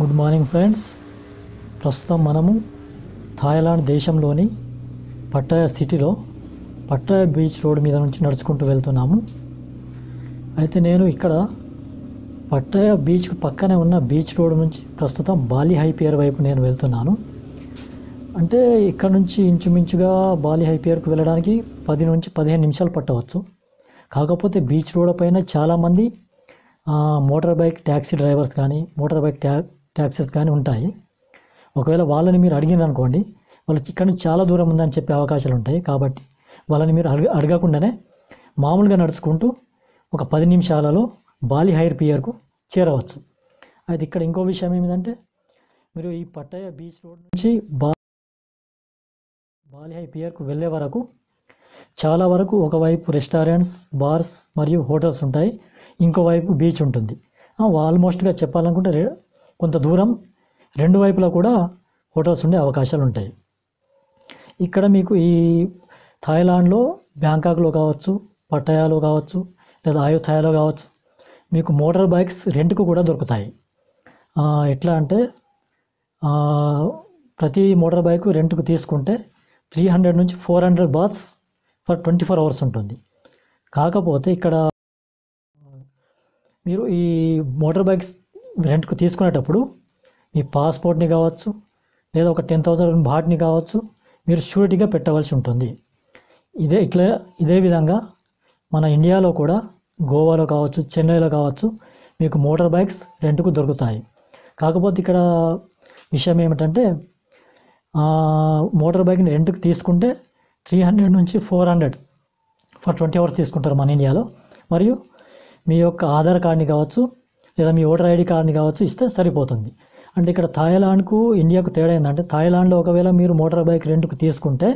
Good morning friends ప్రస్తుతం మనము Thailand దేశంలోని పట్టాయ సిటీలో పట్టాయ బీచ్ రోడ్ మీద నుంచి నడుచుకుంటూ వెళ్తున్నాము. అయితే నేను ఇక్కడ పట్టాయ బీచ్కు పక్కనే ఉన్న బీచ్ రోడ్ నుంచి ప్రస్తుతం బాలి హైపియర్ వైపు నేను వెళ్తున్నాను. అంటే ఇక్కడ నుంచి ఇంచుమించుగా బాలి హైపియర్కు వెళ్ళడానికి పది నుంచి పదిహేను నిమిషాలు పట్టవచ్చు. కాకపోతే బీచ్ రోడ్ పైన చాలామంది మోటార్ బైక్ ట్యాక్సీ డ్రైవర్స్ కానీ మోటార్ బైక్ ట్యా ట్యాక్సీస్ కానీ ఉంటాయి. ఒకవేళ వాళ్ళని మీరు అడిగిన అనుకోండి వాళ్ళు ఇక్కడ నుంచి చాలా దూరం ఉందని చెప్పే అవకాశాలు ఉంటాయి. కాబట్టి వాళ్ళని మీరు అడగ అడగకుండానే మామూలుగా నడుచుకుంటూ ఒక పది నిమిషాలలో బాలి హైర్ పియర్కు చేరవచ్చు. అయితే ఇక్కడ ఇంకో విషయం ఏమిటంటే మీరు ఈ పట్టయ బీచ్ రోడ్ నుంచి బా బాలిహై పియర్కు వెళ్ళే వరకు చాలా వరకు ఒకవైపు రెస్టారెంట్స్ బార్స్ మరియు హోటల్స్ ఉంటాయి. ఇంకోవైపు బీచ్ ఉంటుంది. ఆల్మోస్ట్గా చెప్పాలనుకుంటే కొంత దూరం రెండు వైపులా కూడా హోటల్స్ ఉండే అవకాశాలు ఉంటాయి. ఇక్కడ మీకు ఈ థాయిలాండ్లో బ్యాంకాక్లో కావచ్చు పట్టాయాలో కావచ్చు లేదా ఆయుథాయాలో కావచ్చు మీకు మోటార్ బైక్స్ రెంట్కు కూడా దొరుకుతాయి. ఎట్లా అంటే ప్రతి మోటార్ బైక్ రెంట్కు తీసుకుంటే త్రీ హండ్రెడ్ నుంచి four hundred bahts for twenty four hours ఉంటుంది. కాకపోతే ఇక్కడ మీరు ఈ మోటార్ బైక్స్ రెంట్కు తీసుకునేటప్పుడు మీ పాస్పోర్ట్ని కావచ్చు లేదా ఒక టెన్ థౌసండ్ బాట్ని కావచ్చు మీరు షూరిటీగా పెట్టవలసి ఉంటుంది. ఇదే ఇట్లా ఇదే విధంగా మన ఇండియాలో కూడా గోవాలో కావచ్చు చెన్నైలో కావచ్చు మీకు మోటార్ బైక్స్ రెంట్కు దొరుకుతాయి. కాకపోతే ఇక్కడ విషయం ఏమిటంటే మోటార్ బైక్ని రెంట్కి తీసుకుంటే త్రీ హండ్రెడ్ నుంచి four hundred for twenty hours తీసుకుంటారు మన ఇండియాలో. మరియు మీ యొక్క ఆధార్ కార్డ్ని కావచ్చు లేదా మీ ఓటర్ ఐడి కార్డ్ని కావచ్చు ఇస్తే సరిపోతుంది. అంటే ఇక్కడ థాయిలాండ్కు ఇండియాకు తేడా ఏంటంటే థాయిలాండ్లో ఒకవేళ మీరు మోటార్ బైక్ రెంట్కు తీసుకుంటే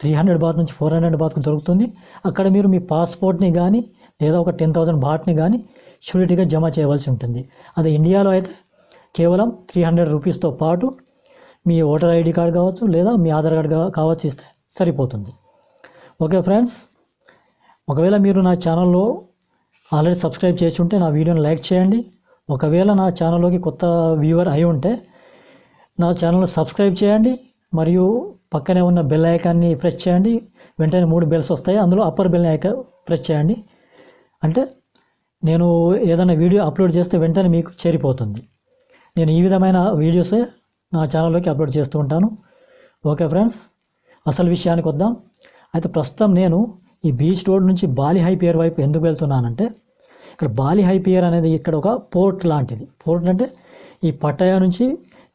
త్రీ హండ్రెడ్ బాత్ నుంచి ఫోర్ హండ్రెడ్ బాత్కు దొరుకుతుంది. అక్కడ మీరు మీ పాస్పోర్ట్ని కానీ లేదా ఒక టెన్ థౌసండ్ బాట్ని కానీ షూరిటీగా జమ చేయవలసి ఉంటుంది. అదే ఇండియాలో అయితే కేవలం త్రీ హండ్రెడ్ రూపీస్తో పాటు మీ ఓటర్ ఐడి కార్డ్ కావచ్చు లేదా మీ ఆధార్ కార్డ్ కావచ్చు ఇస్తే సరిపోతుంది. ఓకే ఫ్రెండ్స్ ఒకవేళ మీరు నా ఛానల్లో ఆల్రెడీ సబ్స్క్రైబ్ చేసి ఉంటే నా వీడియోని లైక్ చేయండి. ఒకవేళ నా ఛానల్లోకి కొత్త వ్యూవర్ అయి ఉంటే నా ఛానల్ని సబ్స్క్రైబ్ చేయండి. మరియు పక్కనే ఉన్న బెల్ ఐకాన్ని ప్రెస్ చేయండి. వెంటనే మూడు బెల్స్ వస్తాయి. అందులో అప్పర్ బెల్ ఐకాన్ ప్రెస్ చేయండి. అంటే నేను ఏదైనా వీడియో అప్లోడ్ చేస్తే వెంటనే మీకు చేరిపోతుంది. నేను ఈ విధమైన వీడియోసే నా ఛానల్లోకి అప్లోడ్ చేస్తూ ఉంటాను. ఓకే ఫ్రెండ్స్ అసలు విషయానికి వద్దాం. అయితే ప్రస్తుతం నేను ఈ బీచ్ రోడ్ నుంచి బాలి హై వైపు ఎందుకు వెళ్తున్నానంటే ఇక్కడ బాలి హైపియర్ అనేది ఇక్కడ ఒక పోర్ట్ లాంటిది. పోర్ట్ అంటే ఈ పట్టయా నుంచి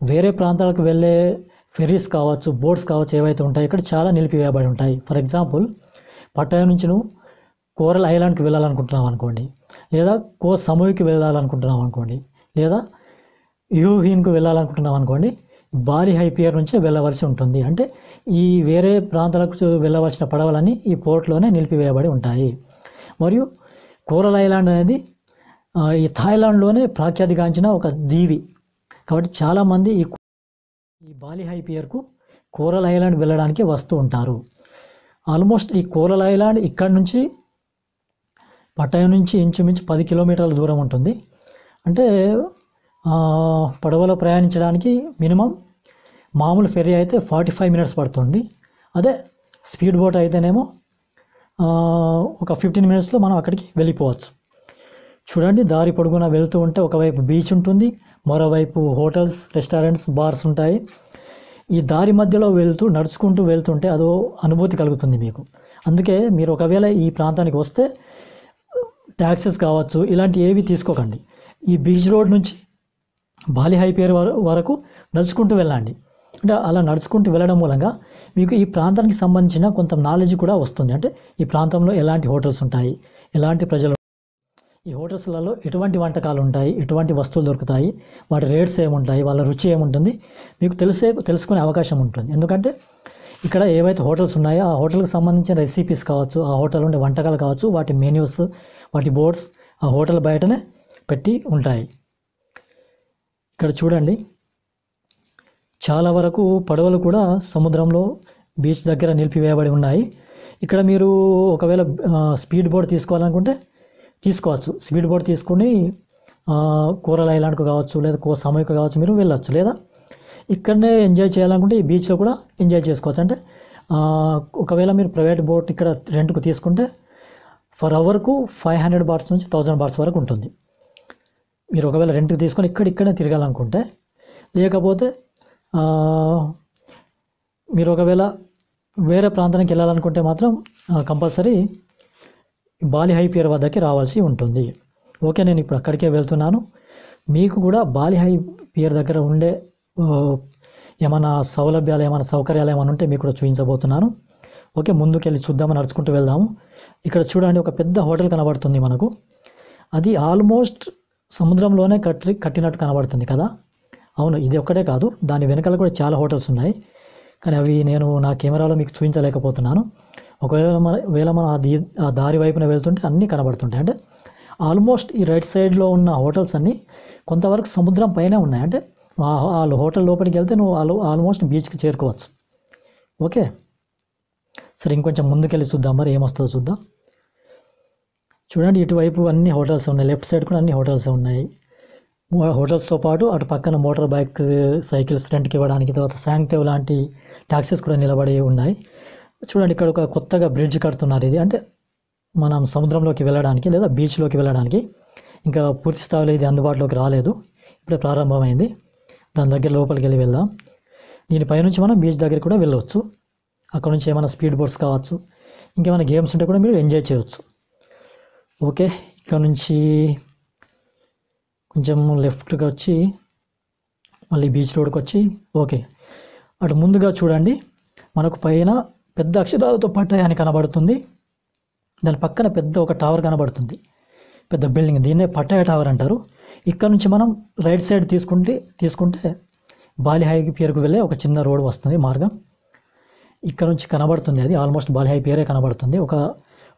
వేరే ప్రాంతాలకు వెళ్ళే ఫెరీస్ కావచ్చు బోట్స్ కావచ్చు ఏవైతే ఉంటాయి ఇక్కడ చాలా నిలిపివేయబడి ఉంటాయి. ఫర్ ఎగ్జాంపుల్ పట్టయ నుంచి నువ్వు కోరల్ ఐలాండ్కి వెళ్ళాలనుకుంటున్నావు అనుకోండి లేదా కో సమూహికి వెళ్ళాలనుకుంటున్నావు అనుకోండి లేదా యూహీన్కు వెళ్ళాలనుకుంటున్నాం అనుకోండి బాలి హైపియర్ నుంచే వెళ్ళవలసి ఉంటుంది. అంటే ఈ వేరే ప్రాంతాలకు వెళ్ళవలసిన పడవలన్నీ ఈ పోర్ట్లోనే నిలిపివేయబడి ఉంటాయి. మరియు కోరల్ ఐలాండ్ అనేది ఈ థాయిలాండ్లోనే ప్రాఖ్యాతిగాంచిన ఒక దీవి. కాబట్టి చాలామంది ఈ ఈ బాలి హైపియర్కు కోరల్ ఐలాండ్ వెళ్ళడానికి వస్తూ ఉంటారు. ఆల్మోస్ట్ ఈ కోరల్ ఐలాండ్ ఇక్కడ నుంచి పట్టయ నుంచి ఇంచుమించు పది కిలోమీటర్ల దూరం ఉంటుంది. అంటే పడవలో ప్రయాణించడానికి మినిమం మామూలు ఫెర్రీ అయితే ఫార్టీ ఫైవ్ మినిట్స్ పడుతుంది. అదే స్పీడ్ బోట్ అయితేనేమో ఒక ఫిఫ్టీన్ మినిట్స్లో మనం అక్కడికి వెళ్ళిపోవచ్చు. చూడండి దారి పొడుగునా వెళ్తూ ఉంటే ఒకవైపు బీచ్ ఉంటుంది మరోవైపు హోటల్స్ రెస్టారెంట్స్ బార్స్ ఉంటాయి. ఈ దారి మధ్యలో వెళ్తూ నడుచుకుంటూ వెళ్తుంటే అదో అనుభూతి కలుగుతుంది మీకు. అందుకే మీరు ఒకవేళ ఈ ప్రాంతానికి వస్తే ట్యాక్సెస్ కావచ్చు ఇలాంటి ఏవి తీసుకోకండి. ఈ బీచ్ రోడ్ నుంచి బాలి హైపేర్ వరకు నడుచుకుంటూ వెళ్ళండి. అంటే అలా నడుచుకుంటూ వెళ్ళడం మూలంగా మీకు ఈ ప్రాంతానికి సంబంధించిన కొంత నాలెడ్జ్ కూడా వస్తుంది. అంటే ఈ ప్రాంతంలో ఎలాంటి హోటల్స్ ఉంటాయి ఎలాంటి ప్రజలు ఈ హోటల్స్లలో ఎటువంటి వంటకాలు ఉంటాయి ఎటువంటి వస్తువులు దొరుకుతాయి వాటి రేట్స్ ఏముంటాయి వాళ్ళ రుచి ఏముంటుంది మీకు తెలిసే తెలుసుకునే అవకాశం ఉంటుంది. ఎందుకంటే ఇక్కడ ఏవైతే హోటల్స్ ఉన్నాయో ఆ హోటల్కి సంబంధించిన రెసిపీస్ కావచ్చు ఆ హోటల్ ఉండే వంటకాలు కావచ్చు వాటి మెన్యూస్ వాటి బోర్డ్స్ ఆ హోటల్ బయటనే పెట్టి ఉంటాయి. ఇక్కడ చూడండి చాలా వరకు పడవలు కూడా సముద్రంలో బీచ్ దగ్గర నిలిపివేయబడి ఉన్నాయి. ఇక్కడ మీరు ఒకవేళ స్పీడ్ బోట్ తీసుకోవాలనుకుంటే తీసుకోవచ్చు. స్పీడ్ బోట్ తీసుకుని ఆ, కూరల ఐలాండ్కు కావచ్చు లేదా కో సమయకు కావచ్చు మీరు వెళ్ళొచ్చు లేదా ఇక్కడనే ఎంజాయ్ చేయాలనుకుంటే ఈ బీచ్లో కూడా ఎంజాయ్ చేసుకోవచ్చు. అంటే ఒకవేళ మీరు ప్రైవేట్ బోట్ ఇక్కడ రెంట్కు తీసుకుంటే ఫర్ అవర్కు ఫైవ్ హండ్రెడ్ బాట్స్ నుంచి థౌజండ్ బాట్స్ వరకు ఉంటుంది. మీరు ఒకవేళ రెంట్కి తీసుకొని ఇక్కడ ఇక్కడనే తిరగాలనుకుంటే లేకపోతే మీరు ఒకవేళ వేరే ప్రాంతానికి వెళ్ళాలనుకుంటే మాత్రం కంపల్సరీ బాలి హైపియర్ వద్దకి రావాల్సి ఉంటుంది. ఓకే నేను ఇప్పుడు అక్కడికే వెళ్తున్నాను. మీకు కూడా బాలి హై పియర్ దగ్గర ఉండే ఏమైనా సౌలభ్యాలు ఏమైనా సౌకర్యాలు ఏమైనా ఉంటే మీకు కూడా చూపించబోతున్నాను. ఓకే ముందుకెళ్ళి చూద్దామని నడుచుకుంటూ వెళ్దాము. ఇక్కడ చూడండి ఒక పెద్ద హోటల్ కనబడుతుంది మనకు. అది ఆల్మోస్ట్ సముద్రంలోనే కట్టి కట్టినట్టు కనబడుతుంది కదా? అవును ఇది ఒక్కటే కాదు. దాని వెనకాల కూడా చాలా హోటల్స్ ఉన్నాయి. కానీ అవి నేను నా కెమెరాలో మీకు చూపించలేకపోతున్నాను. ఒకవేళ మన వేళ మనం ఆ దీ- ఆ దారి వైపున వెళ్తుంటే అన్నీ కనబడుతుంటాయి. అంటే ఆల్మోస్ట్ ఈ రైట్ సైడ్లో ఉన్న హోటల్స్ అన్నీ కొంతవరకు సముద్రం పైనే ఉన్నాయి. అంటే ఆ హోటల్ లోపలికి వెళ్తే నువ్వు ఆల్మోస్ట్ బీచ్కి చేరుకోవచ్చు. ఓకే? సరే ఇంకొంచెం ముందుకెళ్ళి చూద్దాం. మరి ఏమొస్తుందో చూద్దాం. చూడండి ఇటువైపు అన్ని హోటల్స్ ఉన్నాయి. లెఫ్ట్ సైడ్ కూడా అన్ని హోటల్స్ ఉన్నాయి. హోటల్స్తో పాటు అటు పక్కన మోటార్ బైక్ సైకిల్స్ రెంట్కి ఇవ్వడానికి తర్వాత శాంక్టేవ్ లాంటి ట్యాక్సీస్ కూడా నిలబడి ఉన్నాయి. చూడండి ఇక్కడ ఒక కొత్తగా బ్రిడ్జ్ కడుతున్నారు ఇది. అంటే మనం సముద్రంలోకి వెళ్ళడానికి లేదా బీచ్లోకి వెళ్ళడానికి ఇంకా పూర్తి స్థాయిలో ఇది అందుబాటులోకి రాలేదు. ఇప్పుడే ప్రారంభమైంది. దాని దగ్గర లోపలికి వెళ్ళి వెళ్దాం. దీనిపై నుంచి మనం బీచ్ దగ్గర కూడా వెళ్ళవచ్చు. అక్కడ నుంచి ఏమైనా స్పీడ్ బోట్స్ కావచ్చు. ఇంకేమైనా గేమ్స్ ఉంటే కూడా మీరు ఎంజాయ్ చేయవచ్చు ఓకే ఇక్కడ నుంచి కొంచెం లెఫ్ట్గా వచ్చి మళ్ళీ బీచ్ రోడ్కి వచ్చి ఓకే. అటు ముందుగా చూడండి మనకు పైన పెద్ద అక్షరాలతో పట్టాయి అని కనబడుతుంది. దాని పక్కన పెద్ద ఒక టవర్ కనబడుతుంది. పెద్ద బిల్డింగ్ దీన్నే పట్టాయ టవర్ అంటారు. ఇక్కడ నుంచి మనం రైట్ సైడ్ తీసుకుంటే తీసుకుంటే బాలిహాయి పేరుకు వెళ్ళే ఒక చిన్న రోడ్ వస్తుంది మార్గం. ఇక్కడ నుంచి కనబడుతుంది అది ఆల్మోస్ట్ బాలి హై కనబడుతుంది. ఒక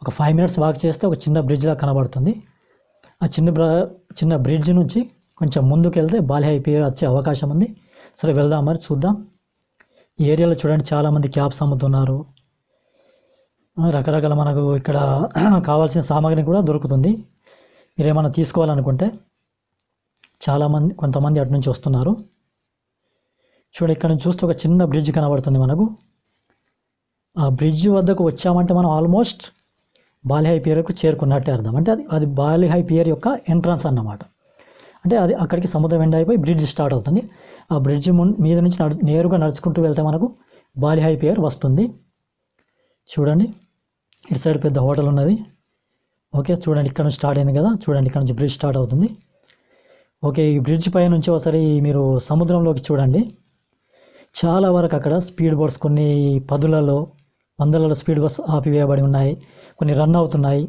ఒక ఫైవ్ మినిట్స్ వాక్ చేస్తే ఒక చిన్న బ్రిడ్జ్లా కనబడుతుంది. ఆ చిన్న బ్ర చిన్న బ్రిడ్జ్ నుంచి కొంచెం ముందుకు వెళ్తే బాలి పియర్ వచ్చే అవకాశం ఉంది. సరే వెళ్దాం మరి చూద్దాం. ఈ ఏరియాలో చూడండి చాలామంది క్యాబ్స్ అమ్ముతున్నారు. రకరకాల మనకు ఇక్కడ కావాల్సిన సామాగ్రి కూడా దొరుకుతుంది. మీరు ఏమైనా తీసుకోవాలనుకుంటే చాలామంది కొంతమంది అటు నుంచి వస్తున్నారు. చూడండి ఇక్కడ నుంచి చూస్తే ఒక చిన్న బ్రిడ్జ్ కనబడుతుంది మనకు. ఆ బ్రిడ్జ్ వద్దకు వచ్చామంటే మనం ఆల్మోస్ట్ బాలి హై పియర్కు చేరుకున్నట్టే అర్థం. అంటే అది అది బాలి హై పియర్ యొక్క ఎంట్రన్స్ అన్నమాట. అంటే అది అక్కడికి సముద్రం ఎండ్ అయిపోయి బ్రిడ్జ్ స్టార్ట్ అవుతుంది. ఆ బ్రిడ్జ్ మీద నుంచి నడు నేరుగా నడుచుకుంటూ వెళ్తే మనకు బాలి హై పియర్ వస్తుంది. చూడండి. ఇటు సైడ్ పెద్ద హోటల్ ఉన్నది. ఓకే చూడండి ఇక్కడ నుంచి స్టార్ట్ అయింది కదా. చూడండి ఇక్కడ నుంచి బ్రిడ్జ్ స్టార్ట్ అవుతుంది. ఓకే ఈ బ్రిడ్జ్ పై నుంచి ఒకసారి మీరు సముద్రంలోకి చూడండి. చాలా వరకు అక్కడ స్పీడ్ బోట్స్ కొన్ని పదులలో వందలలో స్పీడ్ బస్ ఆపివేయబడి ఉన్నాయి. కొన్ని రన్ అవుతున్నాయి.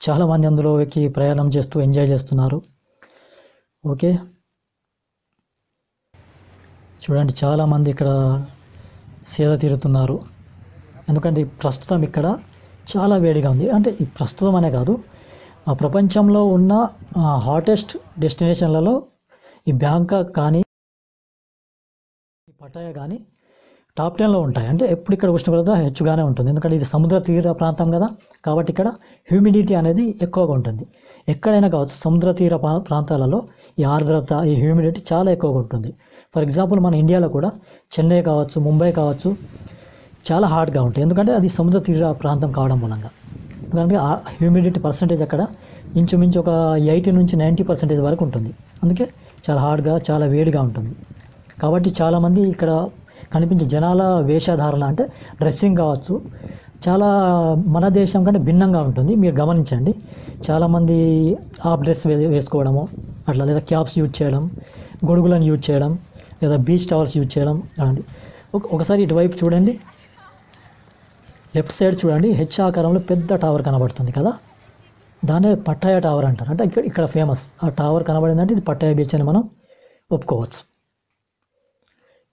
చాలామంది అందులో ఎక్కి ప్రయాణం చేస్తూ ఎంజాయ్ చేస్తున్నారు. ఓకే. చూడండి చాలామంది ఇక్కడ సేద తీరుతున్నారు. ఎందుకంటే ప్రస్తుతం ఇక్కడ చాలా వేడిగా ఉంది. అంటే ఈ ప్రస్తుతం అనే కాదు ఆ ప్రపంచంలో ఉన్న హాటెస్ట్ డెస్టినేషన్లలో ఈ బ్యాంకాక్ కానీ ఈ పటాయా కానీ టాప్ టెన్లో ఉంటాయి. అంటే ఎప్పుడు ఇక్కడ ఉష్ణోగ్రత హెచ్చుగానే ఉంటుంది. ఎందుకంటే ఇది సముద్ర తీర ప్రాంతం కదా. కాబట్టి ఇక్కడ హ్యూమిడిటీ అనేది ఎక్కువగా ఉంటుంది. ఎక్కడైనా కావచ్చు సముద్ర తీర ప్రా- ప్రాంతాలలో ఈ ఆర్ద్రత ఈ హ్యూమిడిటీ చాలా ఎక్కువగా ఉంటుంది. ఫర్ ఎగ్జాంపుల్ మన ఇండియాలో కూడా చెన్నై కావచ్చు ముంబై కావచ్చు చాలా హాట్గా ఉంటాయి. ఎందుకంటే అది సముద్ర తీర ప్రాంతం కావడం మూలంగా. ఎందుకంటే ఆ హ్యూమిడిటీ పర్సంటేజ్ అక్కడ ఇంచుమించు ఒక ఎయిటీ నుంచి నైంటీ పర్సెంటేజ్ వరకు ఉంటుంది. అందుకే చాలా హార్డ్గా చాలా వేడిగా ఉంటుంది. కాబట్టి చాలామంది ఇక్కడ కనిపించే జనాల వేషధారణ అంటే డ్రెస్సింగ్ కావచ్చు. చాలా మన దేశం కంటే భిన్నంగా ఉంటుంది. మీరు గమనించండి. చాలామంది హాఫ్ డ్రెస్ వే వేసుకోవడము అట్లా లేదా క్యాప్స్ యూజ్ చేయడం గొడుగులను యూజ్ చేయడం లేదా బీచ్ టవర్స్ యూజ్ చేయడం అలాంటి. ఒక- ఒకసారి ఇటువైపు చూడండి. లెఫ్ట్ సైడ్ చూడండి. హెచ్ ఆకారంలో పెద్ద టవర్ కనబడుతుంది కదా. దాన్నే పట్టాయ టవర్ అంటారు. అంటే ఇక్కడ ఇక్కడ ఫేమస్. ఆ టవర్ కనబడిందంటే ఇది పట్టాయ బీచ్ అని మనం ఒప్పుకోవచ్చు.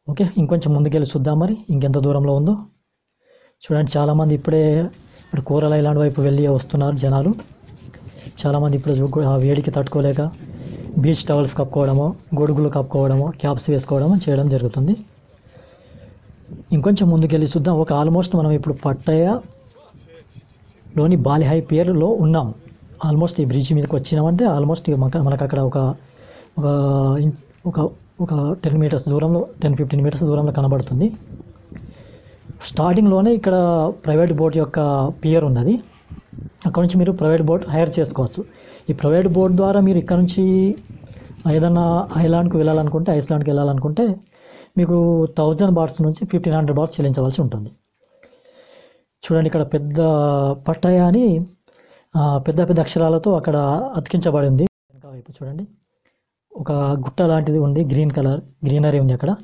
ఓకే ఇంకొంచెం ముందుకెళ్ళి చూద్దాం మరి. ఇంకెంత దూరంలో ఉందో. చూడండి చాలామంది ఇప్పుడే ఇప్పుడు కూరల ఇలాంటి వైపు వెళ్ళి వస్తున్నారు జనాలు. చాలామంది ఇప్పుడు ఆ వేడికి తట్టుకోలేక బీచ్ టవల్స్ కప్పుకోవడమో గొడుగులు కప్పుకోవడమో క్యాప్స్ వేసుకోవడమో చేయడం జరుగుతుంది. ఇంకొంచెం ముందుకెళ్ళి చూద్దాం. ఒక ఆల్మోస్ట్ మనం ఇప్పుడు పట్టయలోని బాలిహై పేరులో ఉన్నాం. ఆల్మోస్ట్ ఈ బ్రిడ్జ్ మీదకి వచ్చినామంటే ఆల్మోస్ట్ మనకు అక్కడ ఒక ఒక ఒక టెన్ మీటర్స్ దూరంలో టెన్ ఫిఫ్టీన్ మీటర్స్ దూరంలో కనబడుతుంది. స్టార్టింగ్లోనే ఇక్కడ ప్రైవేట్ బోట్ యొక్క పియర్ ఉన్నది. అక్కడ నుంచి మీరు ప్రైవేట్ బోట్ హైర్ చేసుకోవచ్చు. ఈ ప్రైవేట్ బోట్ ద్వారా మీరు ఇక్కడ నుంచి ఏదన్నా ఐలాండ్కి వెళ్ళాలనుకుంటే ఐస్లాండ్కి వెళ్ళాలనుకుంటే మీకు థౌజండ్ బాట్స్ నుంచి ఫిఫ్టీన్ హండ్రెడ్ బాట్స్ చెల్లించవలసి ఉంటుంది. చూడండి ఇక్కడ పెద్ద పట్టయ అని పెద్ద పెద్ద అక్షరాలతో అక్కడ అతికించబడి ఉంది వెనక వైపు చూడండి. ఒక గుట్ట లాంటిది ఉంది గ్రీన్ కలర్ గ్రీనరీ ఉంది అక్కడ.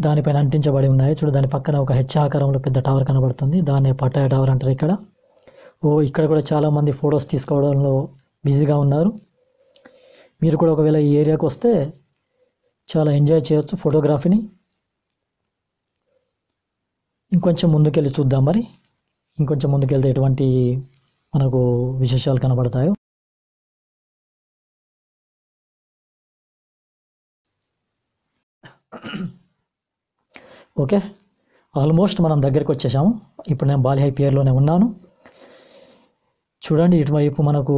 దానిపైన అంటించబడి ఉన్నాయి. చూడు దాని పక్కన ఒక హెచ్ ఆకారంలో పెద్ద టవర్ కనబడుతుంది. దాన్ని పట్టాయ టవర్ అంటారు ఇక్కడ. ఓ ఇక్కడ కూడా చాలామంది ఫొటోస్ తీసుకోవడంలో బిజీగా ఉన్నారు. మీరు కూడా ఒకవేళ ఈ ఏరియాకి వస్తే చాలా ఎంజాయ్ చేయొచ్చు ఫోటోగ్రఫీని. ఇంకొంచెం ముందుకెళ్ళి చూద్దాం మరి. ఇంకొంచెం ముందుకెళ్తే ఎటువంటి మనకు విశేషాలు కనబడతాయో. ఓకే. ఆల్మోస్ట్ మనం దగ్గరికి వచ్చేసాము. ఇప్పుడు నేను బాలి హై పియర్లోనే ఉన్నాను. చూడండి ఇటువైపు మనకు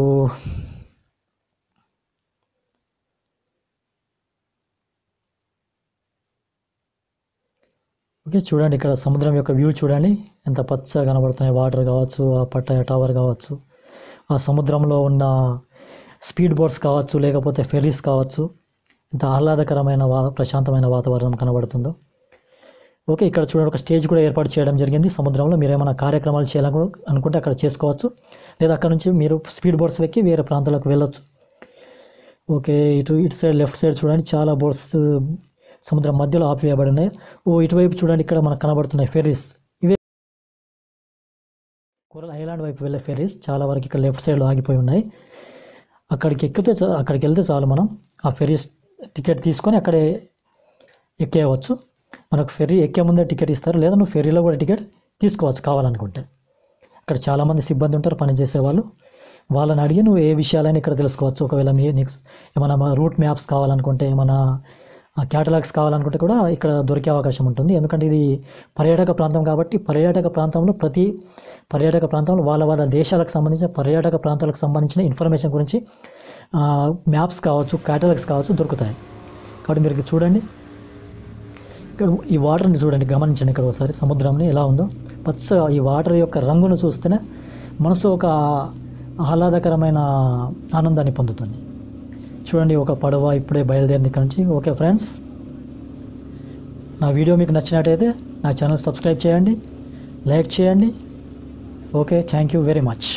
ఓకే చూడండి ఇక్కడ సముద్రం యొక్క వ్యూ చూడండి. ఎంత పచ్చగా కనబడుతున్నాయి. వాటర్ కావచ్చు ఆ పట్ట టవర్ కావచ్చు ఆ సముద్రంలో ఉన్న స్పీడ్ బోట్స్ కావచ్చు లేకపోతే ఫెరీస్ కావచ్చు. ఎంత ఆహ్లాదకరమైన వా ప్రశాంతమైన వాతావరణం కనబడుతుందో. ఓకే ఇక్కడ చూడండి ఒక స్టేజ్ కూడా ఏర్పాటు చేయడం జరిగింది. సముద్రంలో మీరు ఏమైనా కార్యక్రమాలు చేయాలను అనుకుంటే అక్కడ చేసుకోవచ్చు. లేదా అక్కడ నుంచి మీరు స్పీడ్ బోట్స్ ఎక్కి వేరే ప్రాంతాలకు వెళ్ళొచ్చు. ఓకే ఇటు ఇటు సైడ్ లెఫ్ట్ సైడ్ చూడండి చాలా బోట్స్ సముద్రం మధ్యలో ఆపివేయబడి ఉన్నాయి. ఓ ఇటువైపు చూడండి ఇక్కడ మనకు కనబడుతున్నాయి ఫెర్రీస్. ఇవే కోరల్ ఐలాండ్ వైపు వెళ్ళే ఫెర్రీస్. చాలా వరకు ఇక్కడ లెఫ్ట్ సైడ్లో ఆగిపోయి ఉన్నాయి. అక్కడికి ఎక్కితే అక్కడికి వెళ్తే చాలు మనం. ఆ ఫెర్రీస్ టికెట్ తీసుకొని అక్కడే ఎక్కేయవచ్చు. మనకు ఫెర్రీ ఎక్కే ముందే టికెట్ ఇస్తారు. లేదా నువ్వు ఫెర్రీలో కూడా టికెట్ తీసుకోవచ్చు కావాలనుకుంటే. అక్కడ చాలామంది సిబ్బంది ఉంటారు పనిచేసే వాళ్ళు వాళ్ళని అడిగి నువ్వు ఏ విషయాలైనా ఇక్కడ తెలుసుకోవచ్చు. ఒకవేళ మీ నీకు ఏమైనా రూట్ మ్యాప్స్ కావాలనుకుంటే ఏమైనా క్యాటలాగ్స్ కావాలనుకుంటే కూడా ఇక్కడ దొరికే అవకాశం ఉంటుంది. ఎందుకంటే ఇది పర్యాటక ప్రాంతం కాబట్టి పర్యాటక ప్రాంతంలో ప్రతి పర్యాటక ప్రాంతంలో వాళ్ళ వాళ్ళ దేశాలకు సంబంధించిన పర్యాటక ప్రాంతాలకు సంబంధించిన ఇన్ఫర్మేషన్ గురించి మ్యాప్స్ కావచ్చు క్యాటలాగ్స్ కావచ్చు దొరుకుతాయి. కాబట్టి మీరు చూడండి. ఇక్కడ ఈ వాటర్ని చూడండి గమనించండి ఇక్కడ ఒకసారి. సముద్రంని ఎలా ఉందో. పచ్చగా ఈ వాటర్ యొక్క రంగును చూస్తేనే మనసు ఒక ఆహ్లాదకరమైన ఆనందాన్ని పొందుతుంది. చూడండి ఒక పడవ ఇప్పుడే బయలుదేరింది ఇక్కడ నుంచి. Okay friends. నా వీడియో మీకు నచ్చినట్టయితే నా ఛానల్ సబ్స్క్రైబ్ చేయండి లైక్ చేయండి. Okay thank you very much.